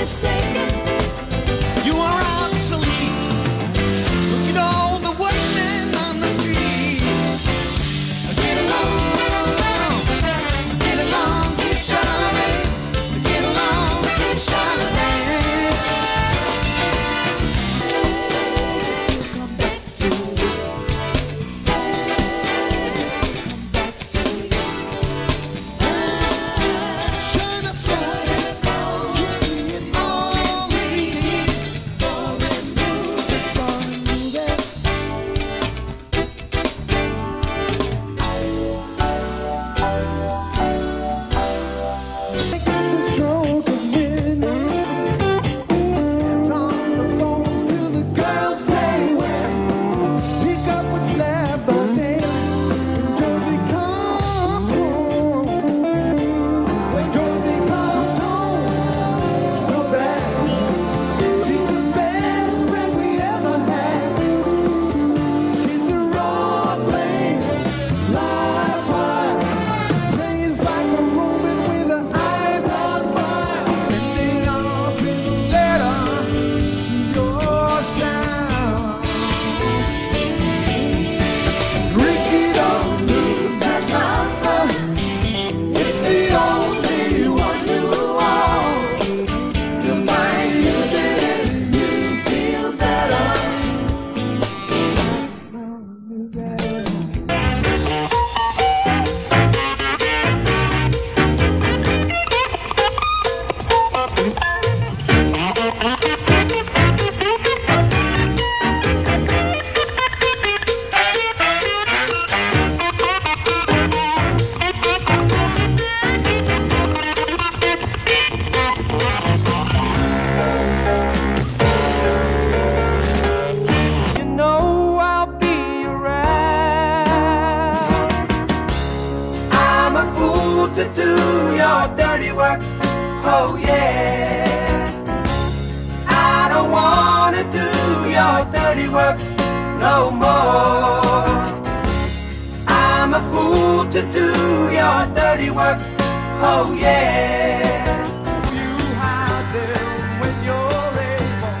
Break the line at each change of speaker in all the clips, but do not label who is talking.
to stay. Oh yeah. I don't wanna do your dirty work no more. I'm a fool to do your dirty work. Oh yeah.
You them when you're able.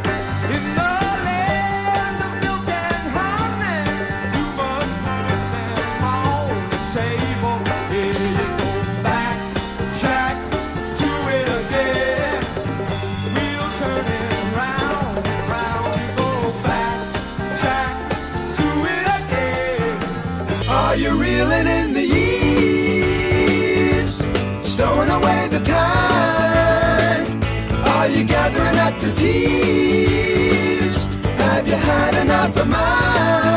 In
Are you reeling in the years? Stowing away the time? Are you gathering up the tears? Have you had enough of mine?